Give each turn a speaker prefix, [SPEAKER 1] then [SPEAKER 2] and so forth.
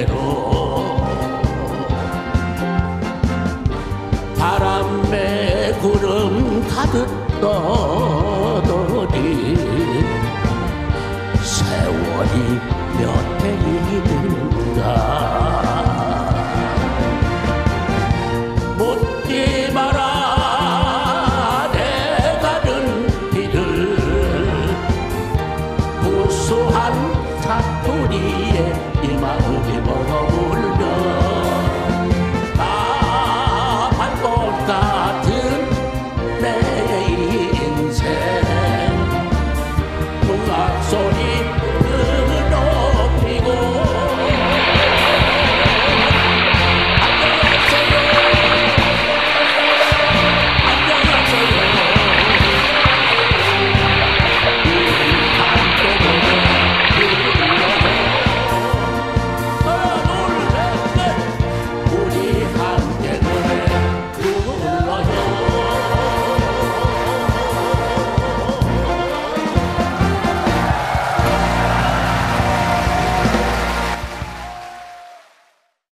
[SPEAKER 1] 그래도 바람에 구름 가득 떠더니 세월이 몇 해이는가 묻지 마라 내 가는 이들. 구수한 사투리에 이 마음이 멀어